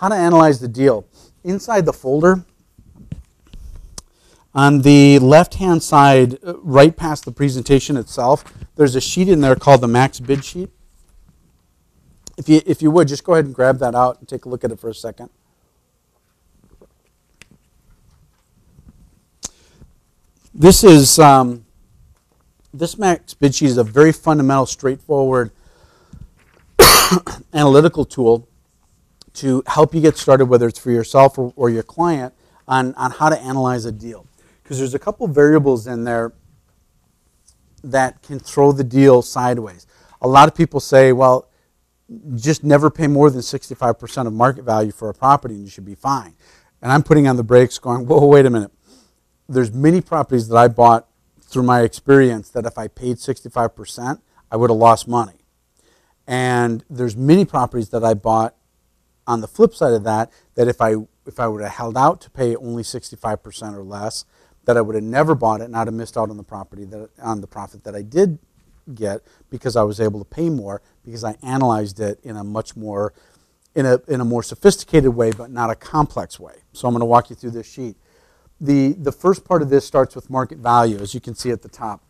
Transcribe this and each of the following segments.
How to analyze the deal. Inside the folder, on the left-hand side, uh, right past the presentation itself, there's a sheet in there called the max bid sheet. If you, if you would, just go ahead and grab that out and take a look at it for a second. This is um, this max bid sheet is a very fundamental, straightforward analytical tool to help you get started, whether it's for yourself or, or your client, on, on how to analyze a deal. Because there's a couple variables in there that can throw the deal sideways. A lot of people say, well, just never pay more than 65% of market value for a property and you should be fine. And I'm putting on the brakes going, whoa, wait a minute. There's many properties that I bought through my experience that if I paid 65%, I would have lost money. And there's many properties that I bought on the flip side of that, that if I if I would have held out to pay only 65% or less, that I would have never bought it and I'd have missed out on the property that on the profit that I did get because I was able to pay more because I analyzed it in a much more in a in a more sophisticated way but not a complex way. So I'm going to walk you through this sheet. The the first part of this starts with market value as you can see at the top.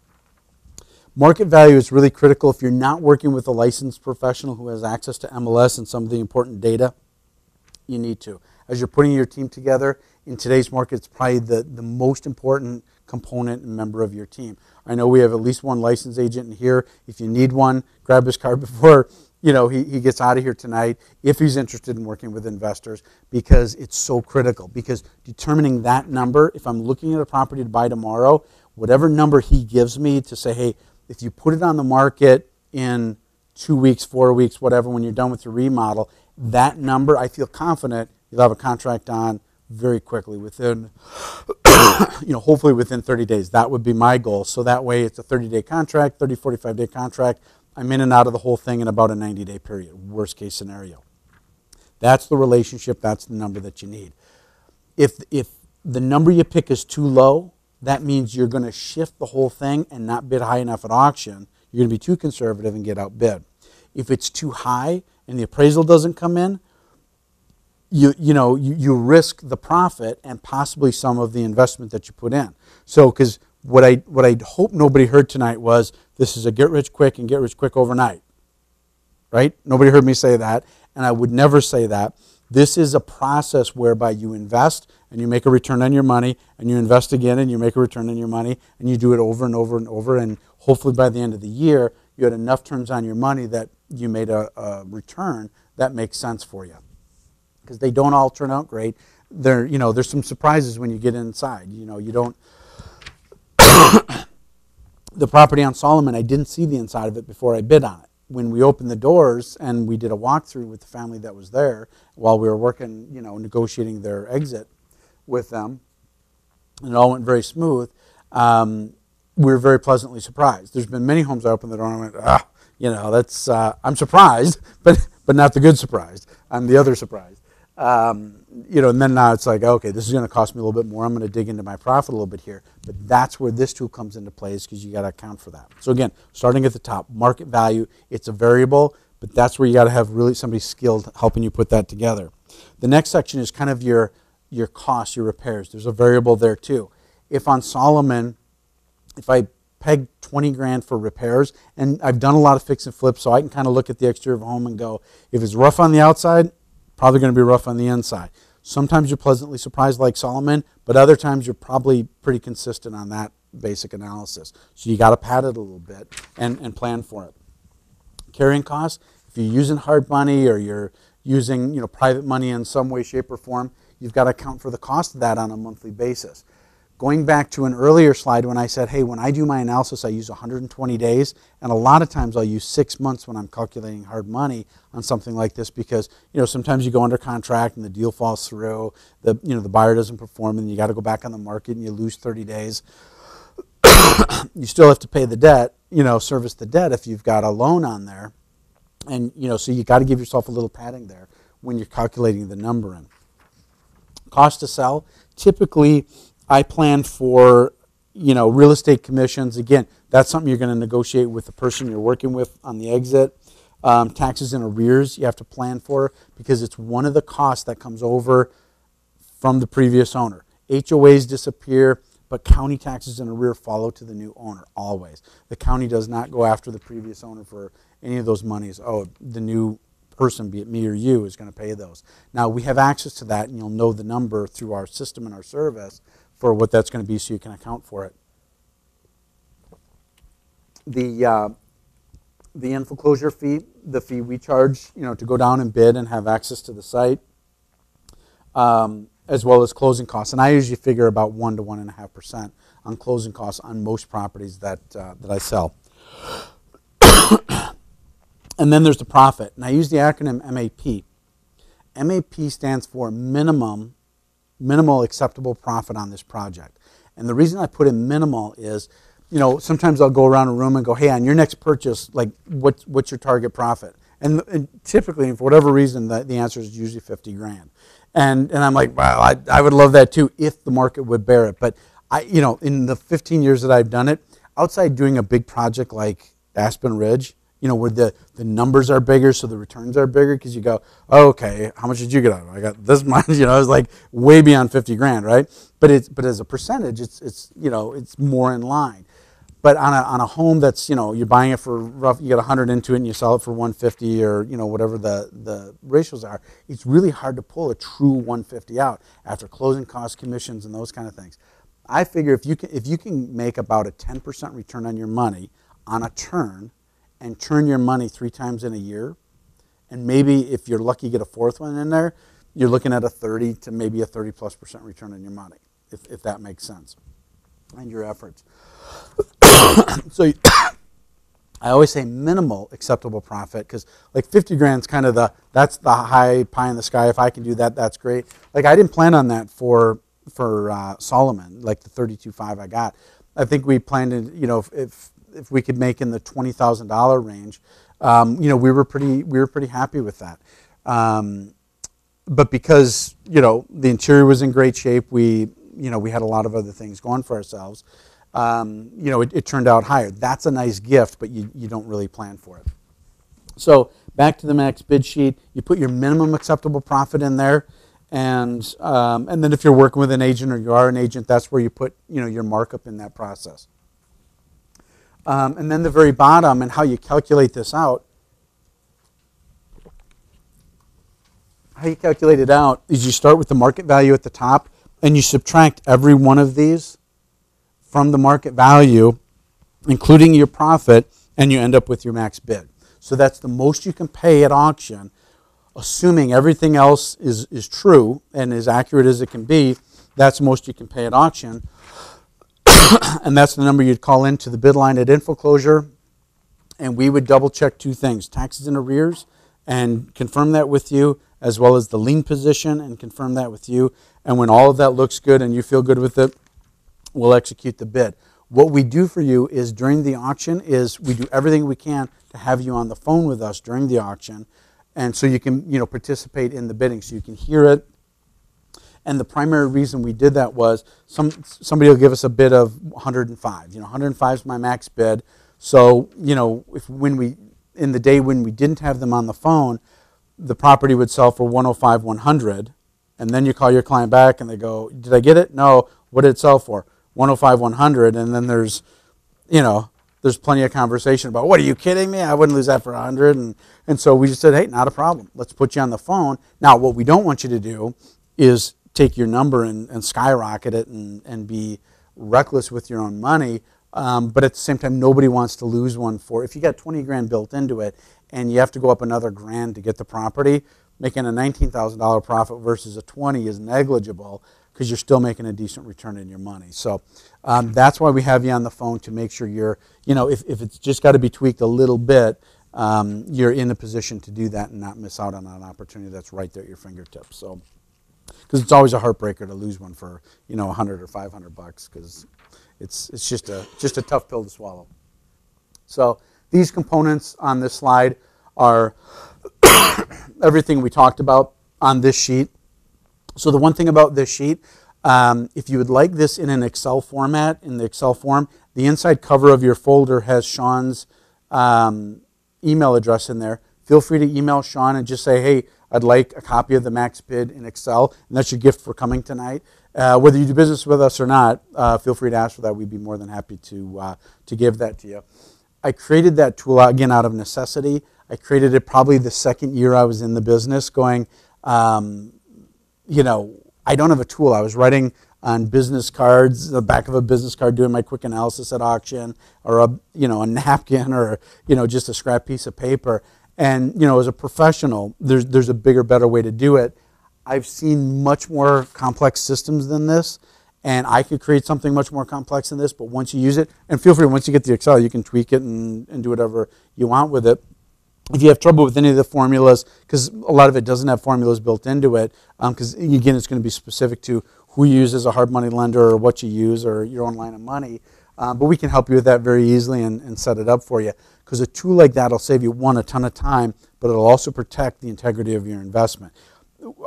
Market value is really critical if you're not working with a licensed professional who has access to MLS and some of the important data you need to. As you're putting your team together, in today's market, it's probably the, the most important component and member of your team. I know we have at least one licensed agent in here. If you need one, grab his card before you know he, he gets out of here tonight if he's interested in working with investors because it's so critical. Because determining that number, if I'm looking at a property to buy tomorrow, whatever number he gives me to say, hey, if you put it on the market in two weeks, four weeks, whatever, when you're done with your remodel, that number, I feel confident you'll have a contract on very quickly within, you know, hopefully within 30 days. That would be my goal. So that way it's a 30 day contract, 30, 45 day contract. I'm in and out of the whole thing in about a 90 day period, worst case scenario. That's the relationship, that's the number that you need. If, if the number you pick is too low, that means you're going to shift the whole thing and not bid high enough at auction. You're going to be too conservative and get outbid. If it's too high, and the appraisal doesn't come in, you, you know, you, you risk the profit and possibly some of the investment that you put in. So, because what I, what I hope nobody heard tonight was this is a get rich quick and get rich quick overnight. Right? Nobody heard me say that, and I would never say that. This is a process whereby you invest and you make a return on your money, and you invest again and you make a return on your money, and you do it over and over and over, and hopefully by the end of the year, you had enough turns on your money that you made a, a return that makes sense for you. Because they don't all turn out great. There, you know, there's some surprises when you get inside. You know, you don't. The property on Solomon, I didn't see the inside of it before I bid on it. When we opened the doors and we did a walkthrough with the family that was there while we were working, you know, negotiating their exit with them, and it all went very smooth. Um, we were very pleasantly surprised. There's been many homes I opened the door and I went, ah, you know, that's uh, I'm surprised, but but not the good surprise. I'm the other surprise. Um, you know, and then now it's like, okay, this is going to cost me a little bit more. I'm going to dig into my profit a little bit here. But that's where this tool comes into play, is because you got to account for that. So again, starting at the top, market value. It's a variable, but that's where you got to have really somebody skilled helping you put that together. The next section is kind of your your costs, your repairs. There's a variable there too. If on Solomon, if I peg 20 grand for repairs. And I've done a lot of fix and flips, so I can kind of look at the exterior of a home and go, if it's rough on the outside, probably going to be rough on the inside. Sometimes you're pleasantly surprised like Solomon, but other times you're probably pretty consistent on that basic analysis. So you got to pad it a little bit and, and plan for it. Carrying costs, if you're using hard money or you're using you know, private money in some way, shape, or form, you've got to account for the cost of that on a monthly basis. Going back to an earlier slide when I said, hey, when I do my analysis, I use 120 days, and a lot of times I'll use six months when I'm calculating hard money on something like this because, you know, sometimes you go under contract and the deal falls through, the, you know, the buyer doesn't perform, and you got to go back on the market and you lose 30 days. you still have to pay the debt, you know, service the debt if you've got a loan on there. And, you know, so you got to give yourself a little padding there when you're calculating the number in. Cost to sell, typically I plan for, you know, real estate commissions. Again, that's something you're going to negotiate with the person you're working with on the exit. Um, taxes and arrears you have to plan for because it's one of the costs that comes over from the previous owner. HOAs disappear, but county taxes and arrear follow to the new owner always. The county does not go after the previous owner for any of those monies. Oh, the new person, be it me or you, is going to pay those. Now we have access to that, and you'll know the number through our system and our service for what that's going to be, so you can account for it. The uh, the InfoClosure fee, the fee we charge, you know, to go down and bid and have access to the site, um, as well as closing costs. And I usually figure about one to one and a half percent on closing costs on most properties that uh, that I sell. and then there's the profit. And I use the acronym MAP. MAP stands for minimum minimal acceptable profit on this project. And the reason I put in minimal is you know, sometimes I'll go around a room and go, hey, on your next purchase, like, what's, what's your target profit? And, and typically, for whatever reason, the, the answer is usually 50 grand. And, and I'm like, wow, I, I would love that too if the market would bear it. But I, you know, in the 15 years that I've done it, outside doing a big project like Aspen Ridge, you know, where the, the numbers are bigger, so the returns are bigger, because you go, oh, okay, how much did you get out of it? I got this much, you know, it's like way beyond 50 grand, right? But it's but as a percentage, it's it's you know, it's more in line. But on a, on a home that's, you know, you're buying it for rough, you get 100 into it and you sell it for 150 or, you know, whatever the, the ratios are, it's really hard to pull a true 150 out after closing costs, commissions, and those kind of things. I figure if you can, if you can make about a 10% return on your money on a turn and turn your money three times in a year, and maybe if you're lucky get a fourth one in there, you're looking at a 30 to maybe a 30 plus percent return on your money, if, if that makes sense, and your efforts. so I always say minimal acceptable profit because like 50 grand is kind of the that's the high pie in the sky. If I can do that, that's great. Like I didn't plan on that for for uh, Solomon, like the 32.5 I got. I think we planned, in, you know, if, if if we could make in the twenty thousand dollar range, um, you know, we were pretty we were pretty happy with that. Um, but because you know the interior was in great shape, we you know we had a lot of other things going for ourselves um, you know, it, it, turned out higher. That's a nice gift, but you, you don't really plan for it. So back to the max bid sheet, you put your minimum acceptable profit in there, and um, and then if you're working with an agent or you are an agent, that's where you put you know your markup in that process. Um, and then the very bottom and how you calculate this out. How you calculate it out is you start with the market value at the top and you subtract every one of these from the market value, including your profit, and you end up with your max bid. So that's the most you can pay at auction, assuming everything else is, is true and as accurate as it can be. That's most you can pay at auction. and that's the number you'd call into the bid line at InfoClosure. And we would double check two things taxes and arrears and confirm that with you, as well as the lien position and confirm that with you. And when all of that looks good and you feel good with it, we'll execute the bid. What we do for you is during the auction is we do everything we can to have you on the phone with us during the auction, and so you can you know participate in the bidding, so you can hear it. And the primary reason we did that was some somebody will give us a bid of 105. You know, 105 is my max bid. So you know, if when we in the day when we didn't have them on the phone, the property would sell for 105, 100, and then you call your client back and they go, "Did I get it? No. What did it sell for? 105, 100, and then there's, you know, there's plenty of conversation about, what, are you kidding me? I wouldn't lose that for 100. And, and so we just said, hey, not a problem. Let's put you on the phone. Now, what we don't want you to do is take your number and, and skyrocket it and, and be reckless with your own money. Um, but at the same time, nobody wants to lose one for, if you got 20 grand built into it and you have to go up another grand to get the property, making a $19,000 profit versus a 20 is negligible because you're still making a decent return in your money. So um, that's why we have you on the phone to make sure you're, you know, if, if it's just got to be tweaked a little bit, um, you're in a position to do that and not miss out on an opportunity that's right there at your fingertips. So, because it's always a heartbreaker to lose one for you know 100 or 500 bucks because it's it's just a just a tough pill to swallow. So these components on this slide are everything we talked about on this sheet. So the one thing about this sheet, Um, if you would like this in an Excel format, in the Excel form, the inside cover of your folder has Sean's um, email address in there. Feel free to email Sean and just say, hey, I'd like a copy of the max bid in Excel, and that's your gift for coming tonight. Uh, whether you do business with us or not, uh, feel free to ask for that. We'd be more than happy to, uh, to give that to you. I created that tool, again, out of necessity. I created it probably the second year I was in the business, going, um, you know, I don't have a tool. I was writing on business cards, the back of a business card, doing my quick analysis at auction, or a you know a napkin, or you know just a scrap piece of paper. And you know, as a professional, there's there's a bigger, better way to do it. I've seen much more complex systems than this, and I could create something much more complex than this. But once you use it, and feel free, once you get the Excel, you can tweak it and, and do whatever you want with it if you have trouble with any of the formulas, because a lot of it doesn't have formulas built into it, because um, again, it's going to be specific to who you use as a hard money lender or what you use or your own line of money. Um, but we can help you with that very easily and, and set it up for you. Because a tool like that will save you, one, a ton of time, but it'll also protect the integrity of your investment.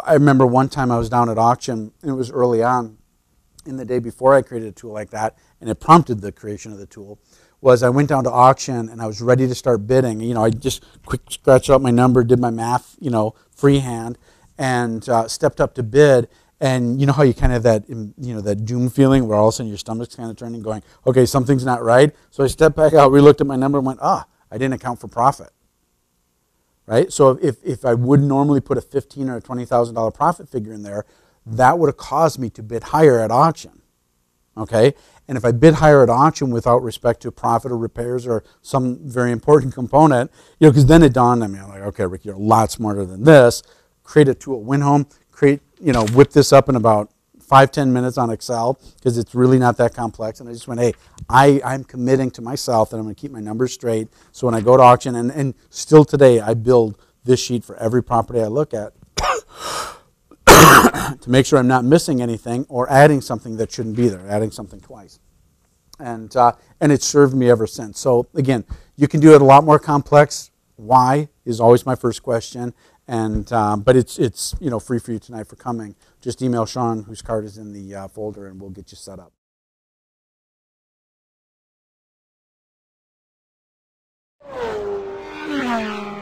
I remember one time I was down at auction, and it was early on in the day before I created a tool like that, and it prompted the creation of the tool was I went down to auction and I was ready to start bidding. You know, I just quick scratched out my number, did my math, you know, freehand, and uh, stepped up to bid. And you know how you kind of that you know that doom feeling where all of a sudden your stomach's kind of turning, going, okay, something's not right. So I stepped back out, we looked at my number, and went, ah, I didn't account for profit. Right. So if if I would normally put a fifteen or twenty thousand dollar profit figure in there, that would have caused me to bid higher at auction. Okay, and if I bid higher at auction without respect to profit or repairs or some very important component, you know, because then it dawned on me, I'm like, okay, Rick, you're a lot smarter than this. Create a tool, WinHome, create, you know, whip this up in about five, ten minutes on Excel because it's really not that complex. And I just went, hey, I, I'm committing to myself that I'm going to keep my numbers straight. So when I go to auction, and, and still today, I build this sheet for every property I look at. to make sure I'm not missing anything or adding something that shouldn't be there, adding something twice. And, uh, and it's served me ever since. So again, you can do it a lot more complex. Why is always my first question. And um, but it's it's you know free for you tonight for coming. Just email Sean, whose card is in the uh, folder, and we'll get you set up. Yeah.